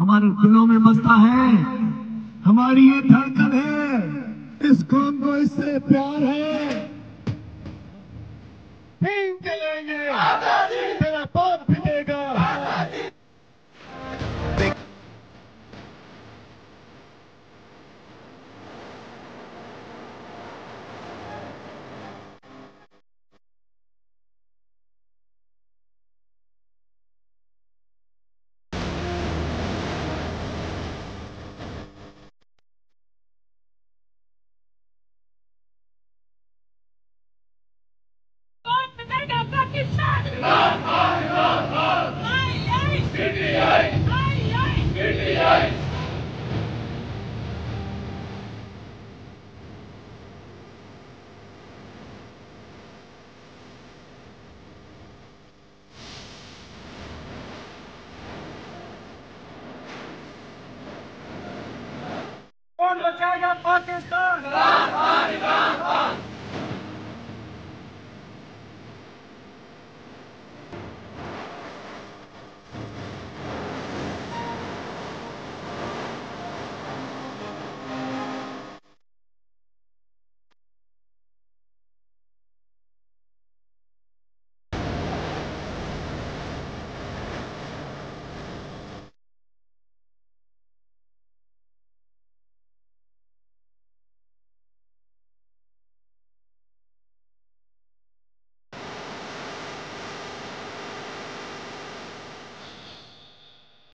हमारे दिलों में बसता है। हमारी ये धड़कन है। इस काम को इससे प्यार है। कौन बचाएगा पाकिस्तान